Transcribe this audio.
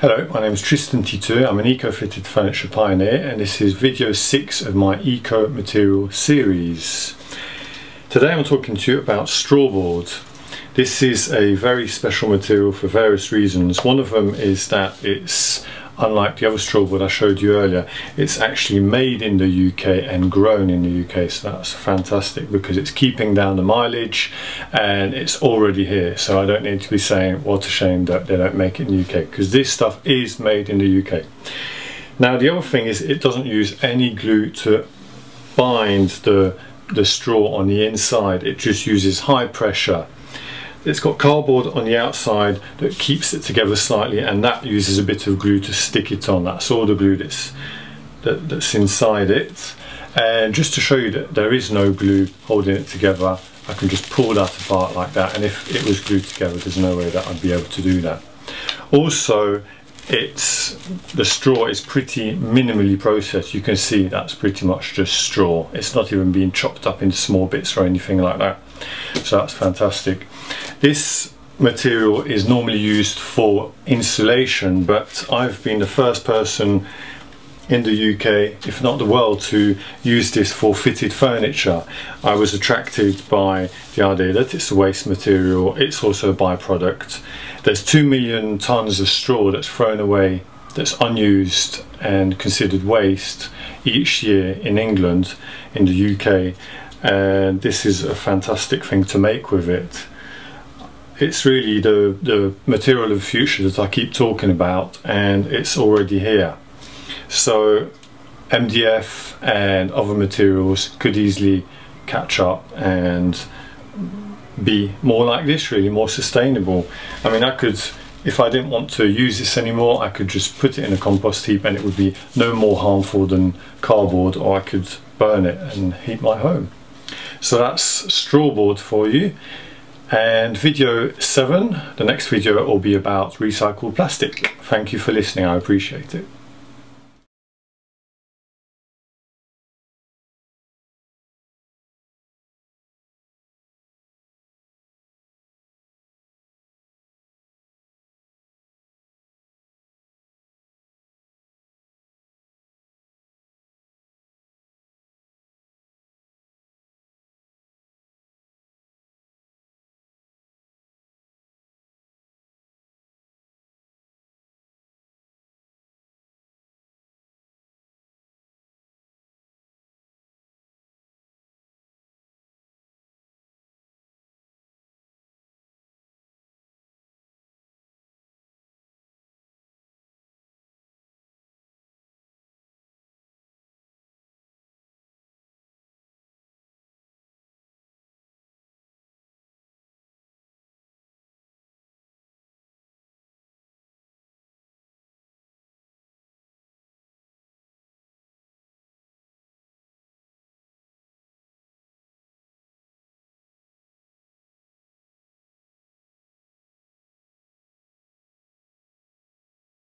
Hello, my name is Tristan Titeux. I'm an eco-fitted furniture pioneer and this is video 6 of my eco material series. Today I'm talking to you about straw board. This is a very special material for various reasons. One of them is that it's unlike the other strawboard I showed you earlier, it's actually made in the UK and grown in the UK, so that's fantastic because it's keeping down the mileage and it's already here. So I don't need to be saying what a shame that they don't make it in the UK because this stuff is made in the UK. Now the other thing is it doesn't use any glue to bind the, the straw on the inside, it just uses high pressure it's got cardboard on the outside that keeps it together slightly and that uses a bit of glue to stick it on. That's all the glue that's, that, that's inside it. And just to show you that there is no glue holding it together, I can just pull that apart like that and if it was glued together there's no way that I'd be able to do that. Also it's the straw is pretty minimally processed you can see that's pretty much just straw it's not even being chopped up into small bits or anything like that so that's fantastic this material is normally used for insulation but I've been the first person in the UK, if not the world, to use this for fitted furniture. I was attracted by the idea that it's a waste material, it's also a byproduct. There's 2 million tonnes of straw that's thrown away, that's unused and considered waste each year in England, in the UK, and this is a fantastic thing to make with it it's really the, the material of the future that I keep talking about and it's already here. So MDF and other materials could easily catch up and be more like this really, more sustainable. I mean I could, if I didn't want to use this anymore, I could just put it in a compost heap and it would be no more harmful than cardboard or I could burn it and heat my home. So that's strawboard for you. And video 7, the next video will be about recycled plastic. Thank you for listening, I appreciate it.